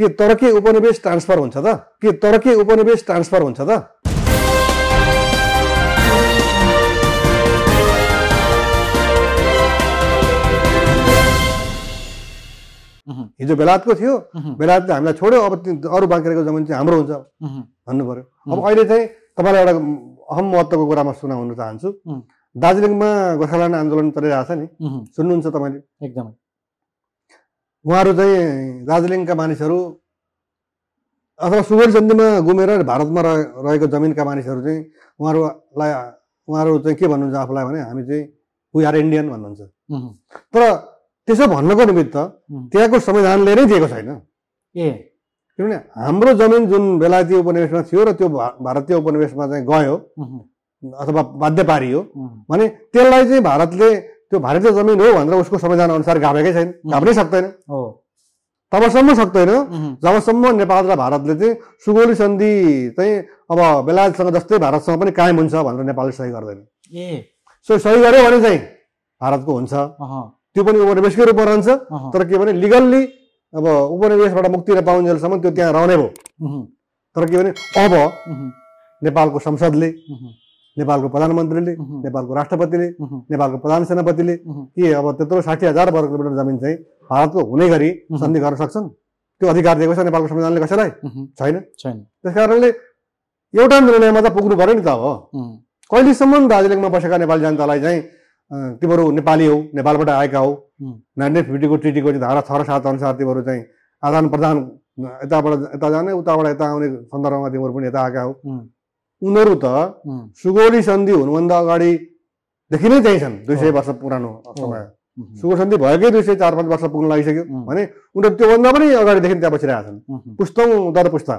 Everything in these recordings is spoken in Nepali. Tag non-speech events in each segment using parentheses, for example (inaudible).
के तर के उपनिवेश ट्रान्सफर हुन्छ त? के तर के उपनिवेश ट्रान्सफर हुन्छ त? हिजो बेलायतको थियो। बेलायतले हामीलाई छोड्यो। अब अरू बाँकी रहेको जमिन चाहिँ हाम्रो हुन्छ। भन्नु पर्यो अब। अहिले चाहिँ तपाईँलाई एउटा अहम महत्त्वको कुरा म सुनाउन चाहन्छु। दार्जिलिङमा गोर्खाल्यान्ड आन्दोलन चलिरहेको छ नि सुन्नुहुन्छ तपाईँले। एकदमै। उहाँहरू चाहिँ दार्जिलिङका मानिसहरू अथवा सुगोल सन्धिमा घुमेर भारतमा रहे- रहेको जमिनका मानिसहरू चाहिँ उहाँहरूलाई उहाँहरू चाहिँ के भन्नुहुन्छ आफूलाई भने हामी चाहिँ वी आर इन्डियन भन्नुहुन्छ। तर त्यसो भन्नको निमित्त त्यहाँको संविधानले नै दिएको छैन। ए। किनभने हाम्रो जमिन जुन बेलायती उपनिवेशमा थियो र त्यो भारतीय उपनिवेशमा चाहिँ गयो अथवा बाध्य पारियो भने त्यसलाई चाहिँ भारतले त्यो भारतीय जमिन हो भनेर उसको संविधान अनुसार गाभेकै छैन गाभ्नै सक्दैन। हो। तबसम्म सक्दैन। जबसम्म नेपाल र भारतले चाहिँ सुगोली सन्धि चाहिँ अब बेलायतसँग जस्तै भारतसँग पनि कायम हुन्छ भनेर नेपालले सही गर्दैन। ए। सो सही गर्यो भने चाहिँ भारतको हुन्छ। त्यो पनि उपनिवेशकै रूपमा रहन्छ। तर के भने लिगल्ली अब उपनिवेशबाट मुक्ति नपाउन्जेलसम्म त्यो त्यहाँ रहने भयो। तर के भने अब नेपालको संसदले नेपालको प्रधानमन्त्रीले नेपालको राष्ट्रपतिले नेपालको प्रधान सेनापतिले के अब त्यत्रो साठी हजार वर्ग किलोमिटर जमिन चाहिँ भारतको हुने गरी। सन्धि गर्न सक्छन्। त्यो अधिकार दिएको छ नेपालको संविधानले कसैलाई? छैन। छैन। त्यस कारणले एउटा निर्णयमा त पुग्नु पऱ्यो नि त अब। उहुँ, कहिलेसम्म दार्जिलिङमा बसेका नेपाली जनतालाई चाहिँ तिमीहरू नेपाली हौ नेपालबाट आएका हौ हुँ। नाइन्टिन फिफ्टीको ट्रिटीको धारा छ र सात अनुसार तिमीहरू चाहिँ आदान प्रदान यताबाट यता जाने उताबाट यता आउने सन्दर्भमा तिमीहरू पनि यता आएका हौ। उनीहरू त सुगौली सन्धि हुनुभन्दा अगाडिदेखि नै चाहिँ छन् दुई सय। वर्ष पुरानो समय। सुगौली सन्धि भएकै दुई सय चार पाँच वर्ष पुग्न लागिसक्यो. भने उनीहरू त्योभन्दा पनि अगाडिदेखि त्यहाँ बसिरहेका छन् पुस्तौँ दर पुस्ता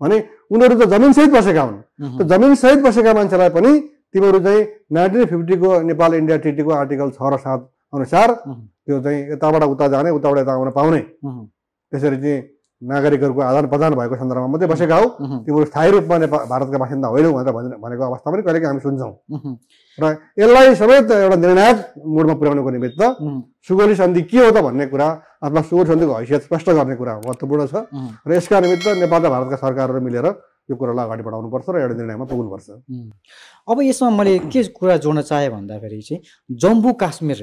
भने उनीहरू त जमिनसहित बसेका हुन्। त्यो जमिनसहित बसेका मान्छेलाई पनि तिमीहरू चाहिँ नाइन्टिन फिफ्टीको नेपाल इन्डिया ट्रिटीको आर्टिकल छ र सात अनुसार त्यो चाहिँ यताबाट उता जाने उताबाट यता आउन पाउने। त्यसरी चाहिँ नागरिकहरूको आदान प्रदान भएको सन्दर्भमा मात्रै बसेका हौ। तिमीहरू स्थायी रूपमा नेपाल भारतका बासिन्दा होइनौ भनेर भने- भनेको अवस्था पनि कहिलेकाहीँ हामी सुन्छौँ। र यसलाई समेत एउटा निर्णायक मोडमा पुर्याउनको निमित्त सुगोली सन्धि के हो त भन्ने कुरा अथवा सुगोली सन्धिको हैसियत स्पष्ट गर्ने कुरा महत्त्वपूर्ण छ। र यसका निमित्त नेपाल र भारतका सरकारहरू मिलेर यो कुरालाई अगाडि बढाउनुपर्छ र एउटा निर्णयमा पुग्नुपर्छ. अब यसमा मैले के कुरा जोड्न चाहेँ भन्दाखेरि चाहिँ जम्मू काश्मीर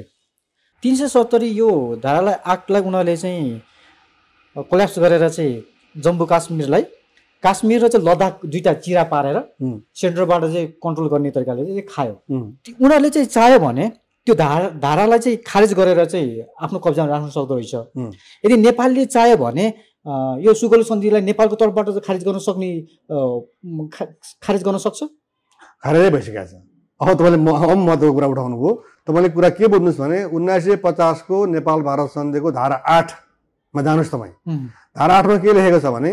तिन सय सत्तरी यो धारालाई आक्टलाई उनीहरूले चाहिँ कोल्याप्स गरेर चाहिँ जम्मू काश्मीरलाई काश्मीर र चाहिँ लद्दाख दुईवटा चिरा पारेर। सेन्ट्रलबाट चाहिँ कन्ट्रोल गर्ने तरिकाले चाहिँ खायो। उनीहरूले चाहिँ चाह्यो भने त्यो धारा धारालाई चाहिँ खारेज गरेर चाहिँ आफ्नो कब्जामा राख्न सक्दो रहेछ। यदि नेपालले चाह्यो भने यो सुगौल सन्धिलाई नेपालको तर्फबाट चाहिँ खारिज गर्न सक्ने खारिज गर्न सक्छ? खारेरै भइसकेको छ। अब तपाईँले म अहम महत्त्वको कुरा उठाउनु भयो तपाईँले कुरा के बुझ्नुहोस् भने उन्नाइस सय पचासको नेपाल भारत सन्धिको धारा आठमा जानुहोस् तपाईँ। धारा आठमा के लेखेको छ भने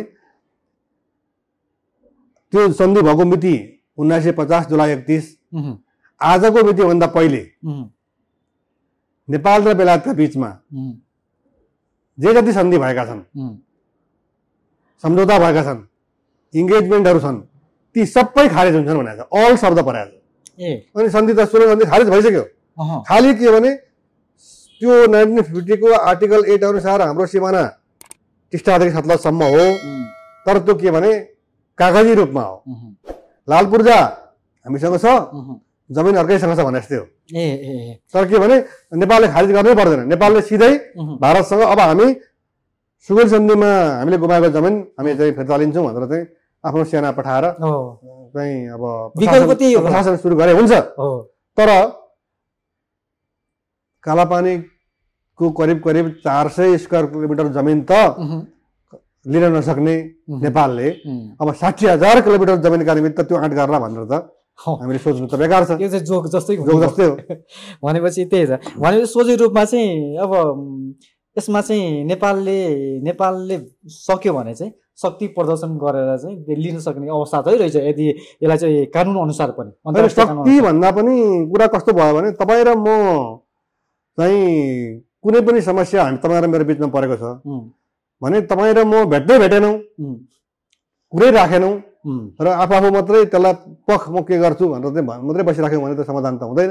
त्यो सन्धि भएको मिति उन्नाइस सय पचास जुलाई एकतिस आजको मितिभन्दा पहिले नेपाल र बेलायतका बिचमा जे जति सन्धि भएका छन् सम्झौता भएका छन् इङ्गेजमेन्टहरू छन् ती सबै खारेज हुन्छन् भनेको छ। अल शब्द परेको छ। अनि सन्धि त सुरु सन्धि खारेज भइसक्यो। खालि के भने त्यो नाइन्टिन फिफ्टीको आर्टिकल एट अनुसार हाम्रो सिमाना टिस्टादेखि सतलजसम्म हो। तर त्यो के भने कागजी रूपमा हो। लाल पूर्जा हामीसँग छ जमिन अर्कैसँग छ भने जस्तै हो। ए ए ए, तर के भने नेपालले खारिज गर्नै पर्दैन। नेपालले सिधै भारतसँग अब हामी सुगोल सन्धिमा हामीले गुमाएको जमिन हामी चाहिँ फिर्ता लिन्छौँ भनेर चाहिँ आफ्नो सेना पठाएर चाहिँ अब। प्रशासन सुरु गरे हुन्छ। तर कालापानीको करिब करिब चार सय स्क्वायर किलोमिटर जमिन त लिन नसक्ने नेपालले। अब साठी हजार किलोमिटर जमिनका निमित्त त्यो आँट गर्ला भनेर त। हामीले सोच्नु त बेकार छ। यो चाहिँ जोक जस्तै जोग जस्तै हो। (laughs) भनेपछि त्यही छ भनेपछि सोझै रूपमा चाहिँ अब यसमा चाहिँ नेपालले नेपालले सक्यो भने चाहिँ शक्ति प्रदर्शन गरेर चाहिँ लिन सक्ने अवस्था चाहिँ रहेछ। यदि यसलाई चाहिँ कानुन अनुसार पनि शक्ति भन्दा पनि कुरा कस्तो भयो भने तपाईँ र म चाहिँ कुनै पनि समस्या हामी तपाईँ र मेरो बिचमा परेको छ। भने तपाईँ र म भेट्दै भेटेनौँ। कुरै राखेनौँ। र आफू आफू मात्रै त्यसलाई पख म के गर्छु भनेर चाहिँ मात्रै बसिराख्यौँ भने त समाधान त हुँदैन।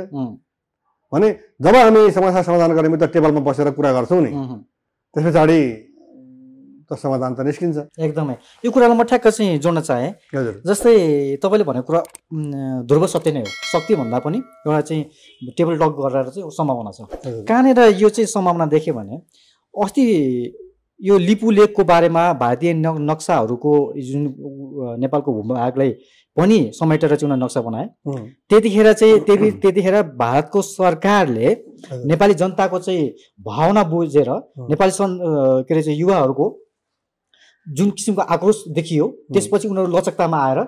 भने जब हामी समस्या समाधान गर्ने त टेबलमा बसेर कुरा गर्छौँ नि। त्यस पछाडि त समाधान त निस्किन्छ। एकदमै। यो कुरालाई म ठ्याक्क चाहिँ जोड्न चाहेँ। हजुर। जस्तै तपाईँले भनेको कुरा ध्रुव सत्य नै हो। शक्ति भन्दा पनि एउटा चाहिँ टेबल टक गरेर चाहिँ सम्भावना छ। कहाँनिर यो चाहिँ सम्भावना देख्यो भने अस्ति यो लिपु लेकको बारेमा भारतीय न- नक्साहरूको जुन नेपालको भूभागलाई पनि समेटेर चाहिँ उनीहरूले नक्सा बनाए। त्यतिखेर चाहिँ त्यति त्यतिखेर भारतको सरकारले। नेपाली जनताको चाहिँ भावना बुझेर नेपाली सन् के अरे चाहिँ युवाहरूको जुन किसिमको आक्रोश देखियो त्यसपछि उनीहरू लचकतामा आएर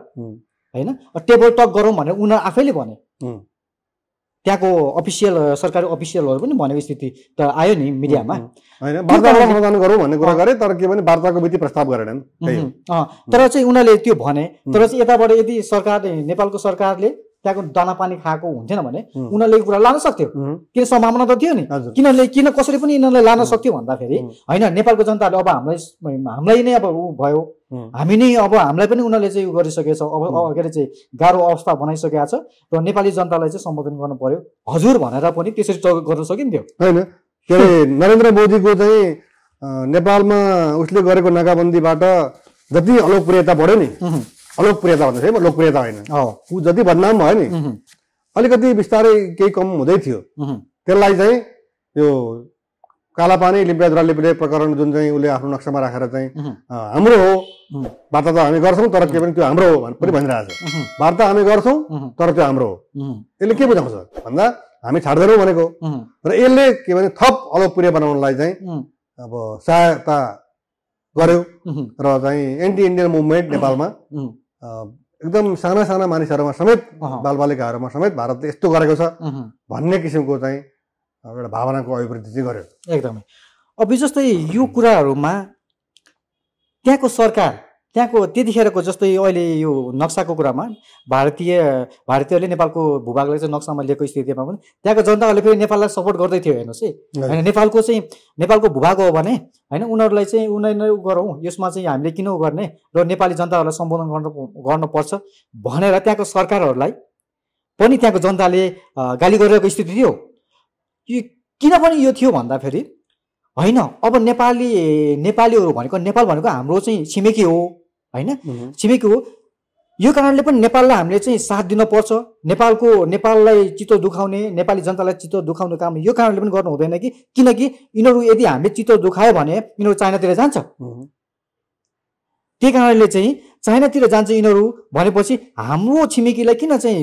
होइन? टेबल टक गरौँ भनेर उनीहरू आफैले भने। त्यहाँको अफिसियल सरकारी अफिसियलहरू पनि भनेको स्थिति त आयो नि मिडियामा। उम्, होइन वार्ताको समाधान गरौँ भन्ने कुरा गरे तर के भने वार्ताको मिति प्रस्ताव गरेनन् त्यही हो। उम्, अँ, तर चाहिँ उनीहरूले त्यो भने तर चाहिँ यताबाट यदि सरकारले नेपालको सरकारले त्यहाँको दाना पानी खाएको हुन्थेन भने उनीहरूले यो कुरा लान सक्थ्यो। किन सम्भावना त थियो नि। किनले किन कसरी पनि यिनीहरूले लान सक्थ्यो भन्दाखेरि होइन नेपालको जनताले अब हामीलाई हामीलाई नै अब ऊ भयो। हामी नै अब हामीलाई पनि उनीहरूले चाहिँ उ गरिसकेको छ अब के अरे चाहिँ गाह्रो अवस्था बनाइसकेको छ र नेपाली जनतालाई चाहिँ सम्बोधन गर्नु पर्यो। हजुर भनेर पनि त्यसरी गर्न सकिन्थ्यो। होइन के अरे नरेन्द्र मोदीको चाहिँ नेपालमा उसले गरेको नाकाबन्दीबाट जति अलोकप्रियता बढ्यो नि अलोकप्रियता भन्दैछ है म लोकप्रियता होइन। ऊ जति बदनाम भयो नि अलिकति बिस्तारै केही कम हुँदै थियो। त्यसलाई चाहिँ यो कालापानी लिम्पियाद्रा लिपिले प्रकरण जुन चाहिँ उसले आफ्नो नक्सामा राखेर चाहिँ हाम्रो हो। वार्ता त हामी गर्छौँ तर के पनि त्यो हाम्रो हो पनि भनिरहेको छ। वार्ता हामी गर्छौँ तर त्यो हाम्रो हो। यसले के बुझाउँछ? भन्दा हामी छाड्दैनौँ भनेको। र यसले के भने थप अलोकप्रिय बनाउनलाई चाहिँ अब सहायता गर्यो। र चाहिँ एन्टी इन्डियन मुभमेन्ट नेपालमा। एकदम साना साना मानिसहरूमा समेत बालबालिकाहरूमा समेत भारतले यस्तो गरेको छ भन्ने किसिमको चाहिँ एउटा भावनाको अभिवृद्धि चाहिँ गर्यो। एकदमै। अब जस्तै यो कुराहरूमा त्यहाँको सरकार त्यहाँको त्यतिखेरको जस्तै अहिले यो नक्साको कुरामा भारतीय भारतीयहरूले नेपालको भूभागलाई चाहिँ नक्सामा लिएको स्थितिमा पनि त्यहाँको जनताहरूले फेरि नेपाललाई सपोर्ट गर्दै थियो हेर्नुहोस् है। होइन नेपालको चाहिँ नेपालको भूभाग हो भने होइन उनीहरूलाई चाहिँ उनीहरू गरौँ यसमा चाहिँ हामीले किन गर्ने र नेपाली जनताहरूलाई सम्बोधन गर्न गर्नुपर्छ भनेर त्यहाँको सरकारहरूलाई पनि त्यहाँको जनताले गाली गरिरहेको स्थिति थियो। यो किन पनि यो थियो भन्दाखेरि होइन अब नेपाली नेपालीहरू भनेको नेपाल भनेको हाम्रो चाहिँ छिमेकी हो। होइन? छिमेकी हो यो कारणले पनि नेपाललाई हामीले चाहिँ साथ दिनुपर्छ नेपालको नेपाललाई चित्त दुखाउने नेपाली जनतालाई चित्त दुखाउने काम यो कारणले पनि गर्नु हुँदैन कि? किनकि यिनीहरू यदि हामीले चित्त दुखायो भने यिनीहरू चाइनातिर जान्छ। त्यही कारणले चाहिँ चाइनातिर जान्छ यिनीहरू भनेपछि हाम्रो छिमेकीलाई किन चाहिँ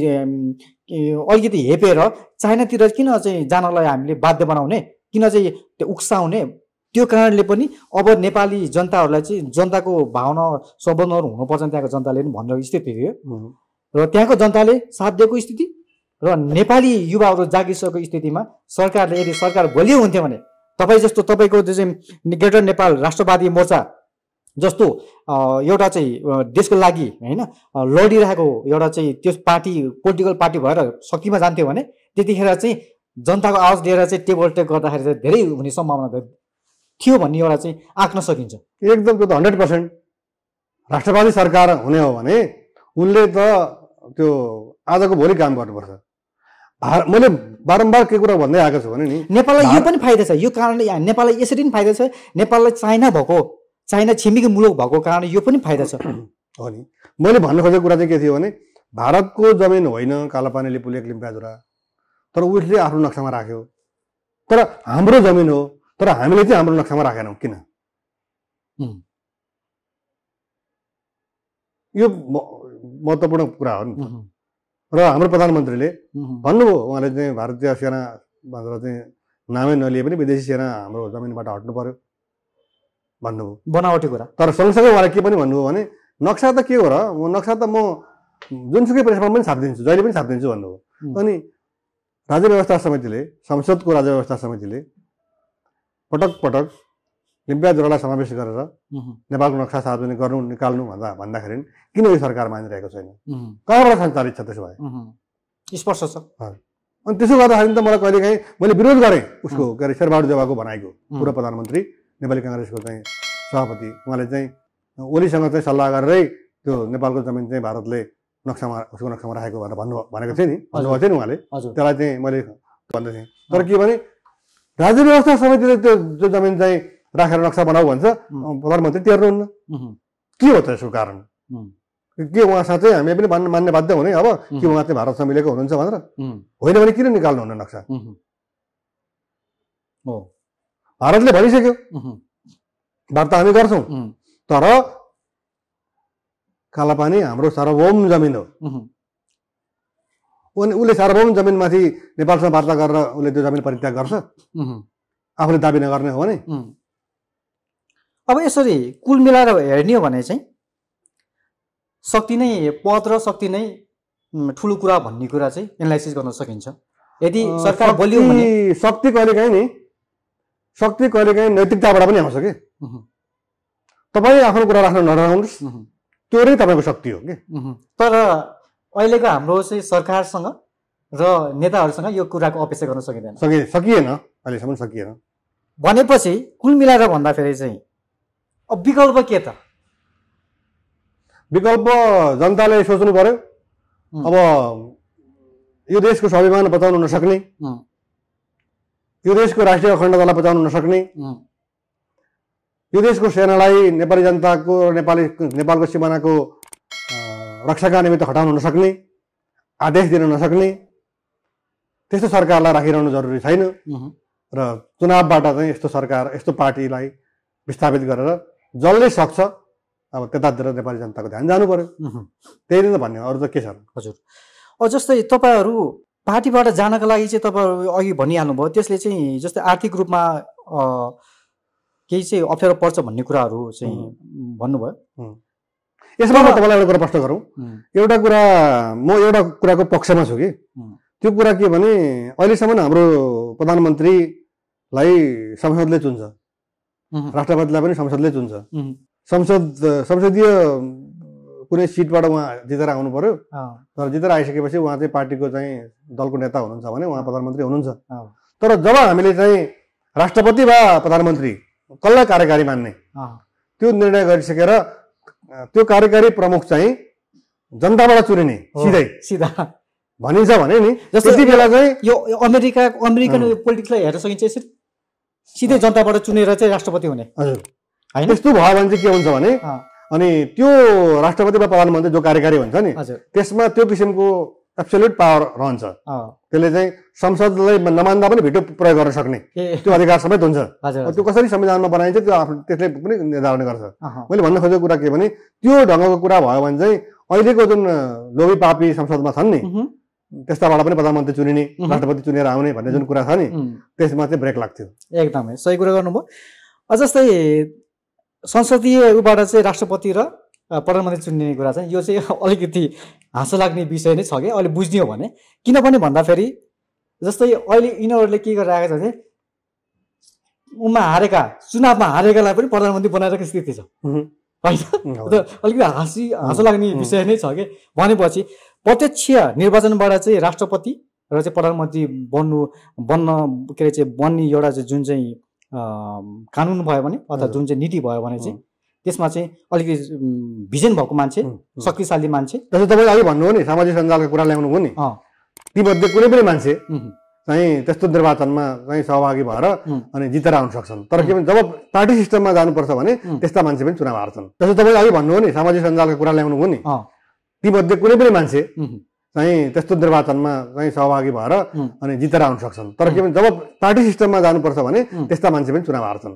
अलिकति हेपेर चाइनातिर किन चाहिँ जानलाई हामीले बाध्य बनाउने? किन चाहिँ उक्साउने? त्यो कारणले पनि अब नेपाली जनताहरूलाई चाहिँ जनताको भावना सम्बन्धहरू हुनुपर्छ त्यहाँको जनताले पनि भनेर स्थिति थियो। र त्यहाँको जनताले साथ दिएको स्थिति र नेपाली युवाहरू जागिसकेको स्थितिमा सरकारले यदि सरकार बलियो हुन्थ्यो भने तपाईँ जस्तो तपाईँको जो चाहिँ ग्रेटर नेपाल राष्ट्रवादी मोर्चा जस्तो एउटा चाहिँ देशको लागि होइन लडिरहेको एउटा चाहिँ त्यो पार्टी पोलिटिकल पार्टी भएर शक्तिमा जान्थ्यो भने त्यतिखेर चाहिँ जनताको आवाज लिएर चाहिँ टेबल टेक गर्दाखेरि चाहिँ धेरै हुने सम्भावना थियो भन्ने एउटा चाहिँ आँक्न सकिन्छ। एकदम त्यो त हन्ड्रेड पर्सेन्ट राष्ट्रवादी सरकार हुने हो भने उनले त त्यो आजको भोलि काम गर्नुपर्छ। भार मैले बारम्बार के कुरा भन्दै आएको छु भने नि नेपाललाई यो पनि फाइदा छ। यो कारणले नेपाललाई यसरी पनि फाइदा छ। नेपाललाई चाइना भएको चाइना छिमेकी मुलुक भएको कारणले यो पनि फाइदा छ। (clears throat) हो नि। मैले भन्न खोजेको कुरा चाहिँ के थियो भने भारतको जमिन होइन कालापानी लिपुलेक लिम्पियाजुरा तर उसले आफ्नो नक्सामा राख्यो। तर हाम्रो जमिन हो तर हामीले चाहिँ हाम्रो नक्सामा राखेनौँ किन? यो महत्त्वपूर्ण कुरा हो नि र हाम्रो प्रधानमन्त्रीले भन्नुभयो उहाँले चाहिँ भारतीय सेना भनेर चाहिँ नामै नलिए पनि विदेशी सेना हाम्रो जमिनबाट हट्नु पर्यो। भन्नुभयो। बनावटी कुरा। तर सँगसँगै उहाँले के पनि भन्नुभयो भने नक्सा त के हो र म नक्सा त म जुनसुकै प्रेसमा पनि छापिदिन्छु जहिले पनि छापिदिन्छु भन्नुभयो. अनि राज्य व्यवस्था समितिले संसदको राज्य व्यवस्था समितिले पटक पटक लिम्पियाजुरालाई समावेश गरेर नेपालको नक्सा सार्वजनिक गर्नु निकाल्नु भन्दा भन्दाखेरि किन यो सरकार मानिरहेको छैन? कहाँबाट सञ्चालित छ त्यसो भए। स्पष्ट छ। अनि त्यसो गर्दाखेरि त मलाई कहिलेकाहीँ मैले विरोध गरेँ उसको के अरे शेरबहादुर देवाको भनाइको। उम्. पूर्व प्रधानमन्त्री नेपाली काङ्ग्रेसको चाहिँ सभापति उहाँले चाहिँ ओलीसँग चाहिँ सल्लाह गरेरै त्यो नेपालको जमिन चाहिँ भारतले नक्सामा उसको नक्सामा राखेको भनेर भन्नु भनेको थियो नि। भन्नुभएको थियो नि उहाँले। त्यसलाई चाहिँ मैले भन्दै थिएँ। तर के भने राज्य व्यवस्था समितिले त्यो त्यो जमिन चाहिँ राखेर नक्सा बनाऊ भन्छ। प्रधानमन्त्री टेर्नुहुन्न उम्, के हो त यसको कारण? के उहाँ साँच्चै हामी पनि मान्न मान्ने बाध्य हुने? अब कि उहाँ चाहिँ भारतसँग मिलेको हुनुहुन्छ भनेर? होइन भने किन निकाल्नुहुन्न नक्सा। हो। भारतले भनिसक्यो। वार्ता हामी गर्छौँ। तर कालापानी हाम्रो सार्वभौम जमिन हो। अनि उसले सार्वभौम जमिनमाथि नेपालसँग वार्ता गरेर उसले त्यो जमिन परित्याग गर्छ। आफूले दाबी नगर्ने हो भने। अब यसरी कुल मिलाएर हेर्ने हो भने चाहिँ शक्ति नै पद र शक्ति नै ठुलो कुरा भन्ने कुरा चाहिँ एनालाइसिस गर्न सकिन्छ। यदि सरकार बलियो भने शक्ति कहिलेकाहीँ नि शक्ति कहिलेकाहीँ नैतिकताबाट पनि आउँछ कि? तपाईँ आफ्नो कुरा राख्न नडराउनुहोस् त्यो नै तपाईँको शक्ति हो कि। तर अहिलेको हाम्रो चाहिँ सरकारसँग र नेताहरूसँग यो कुराको अपेक्षा गर्न सकिँदैन। सकि सकिएन अहिलेसम्म सकिएन। भनेपछि कुल मिलाएर भन्दाखेरि चाहिँ अब विकल्प के त? विकल्प जनताले सोच्नु पर्यो. अब यो देशको स्वाभिमान बचाउन नसक्ने। यो देशको राष्ट्रिय अखण्डतालाई बचाउन नसक्ने। यो देशको सेनालाई नेपाली जनताको र नेपाली नेपालको सिमानाको रक्षाका निमित्त हटाउन नसक्ने आदेश दिन नसक्ने त्यस्तो सरकारलाई राखिरहनु जरुरी छैन। र चुनावबाट चाहिँ यस्तो सरकार यस्तो पार्टीलाई विस्थापित गरेर जसले सक्छ अब त्यतातिर नेपाली जनताको ध्यान जानु पर्यो। त्यही नै त भन्ने अरू त के छ? हजुर। अब जस्तै तपाईँहरू पार्टीबाट जानको लागि चाहिँ तपाईँहरू अघि भनिहाल्नुभयो त्यसले चाहिँ जस्तै आर्थिक रूपमा केही चाहिँ अप्ठ्यारो पर्छ भन्ने कुराहरू चाहिँ भन्नुभयो। यसमा म तपाईँलाई एउटा कुरा प्रश्न गरौँ। एउटा कुरा म एउटा कुराको पक्षमा छु कि? त्यो कुरा के भने अहिलेसम्म हाम्रो प्रधानमन्त्रीलाई संसदले चुन्छ। राष्ट्रपतिलाई पनि संसदले चुन्छ। संसद संसदीय कुनै सिटबाट उहाँ जितेर आउनु पर्यो। तर जितेर आइसकेपछि उहाँ चाहिँ पार्टीको चाहिँ दलको नेता हुनुहुन्छ भने उहाँ प्रधानमन्त्री हुनुहुन्छ। तर जब हामीले चाहिँ राष्ट्रपति वा प्रधानमन्त्री कसलाई कार्यकारी मान्ने त्यो निर्णय गरिसकेर त्यो कार्यकारी प्रमुख चाहिँ जनताबाट चुनिने सिधै। सिधा। भनिन्छ भने नि जस्तै त्यति बेला चाहिँ यो अमेरिका अमेरिकन। पोलिटिक्सलाई हेर्न सकिन्छ यसरी। सिधै जनताबाट चुनेर चाहिँ राष्ट्रपति हुने। हजुर। होइन? त्यस्तो भयो भने चाहिँ के हुन्छ भने अनि त्यो राष्ट्रपति वा प्रधानमन्त्री जो कार्यकारी हुन्छ नि त्यसमा त्यो किसिमको एब्सोल्युट पावर रहन्छ। त्यसले चाहिँ संसदलाई नमान्दा पनि भिटो प्रयोग गर्न सक्ने। त्यो अधिकार समेत हुन्छ। त्यो कसरी संविधानमा बनाइन्छ त्यो आफ्नो त्यसले पनि निर्धारण गर्छ। मैले भन्न खोजेको कुरा के भने त्यो ढङ्गको कुरा भयो भने चाहिँ अहिलेको जुन लोभी पापी संसदमा छन् नि त्यस्ताबाट पनि प्रधानमन्त्री चुनिने। राष्ट्रपति चुनेर आउने भन्ने जुन कुरा छ नि त्यसमा चाहिँ ब्रेक लाग्थ्यो। एकदमै सही कुरा गर्नुभयो। जस्तै संसदीय उबाट चाहिँ राष्ट्रपति र प्रधानमन्त्री चुनिने कुरा चाहिँ यो चाहिँ (laughs) अलिकति हाँसो लाग्ने विषय नै छ कि अहिले बुझ्ने हो भने किनभने भन्दाखेरि जस्तै अहिले यिनीहरूले के गरिरहेको छ भने उमा हारेका चुनावमा हारेकालाई पनि प्रधानमन्त्री बनाइरहेको स्थिति छ। होइन (laughs) अलिकति हाँसी हाँसो लाग्ने. विषय नै छ कि भनेपछि प्रत्यक्ष निर्वाचनबाट चाहिँ राष्ट्रपति र चाहिँ प्रधानमन्त्री बन्नु बन्न के अरे चाहिँ बन्ने एउटा चाहिँ जुन चाहिँ कानुन भयो भने अथवा। जुन चाहिँ नीति भयो भने चाहिँ. त्यसमा चाहिँ अलिकति भिजन भएको मान्छे। शक्तिशाली मान्छे। जस्तो तपाईँले अघि भन्नु हो नि सामाजिक सञ्जालको कुरा ल्याउनु हो नि। तीमध्ये कुनै पनि मान्छे चाहिँ त्यस्तो निर्वाचनमा चाहिँ सहभागी भएर अनि जितेर आउन सक्छन्। तर के भने जब पार्टी सिस्टममा जानुपर्छ भने. त्यस्ता मान्छे पनि चुनाव हार्छन्। जस्तो तपाईँले अघि भन्नु हो नि सामाजिक सञ्जालको कुरा ल्याउनु हो नि। तीमध्ये कुनै पनि मान्छे चाहिँ त्यस्तो निर्वाचनमा चाहिँ सहभागी भएर. अनि जितेर आउन सक्छन्। तर के भने जब पार्टी सिस्टममा जानुपर्छ भने. त्यस्ता मान्छे पनि चुनाव हार्छन्।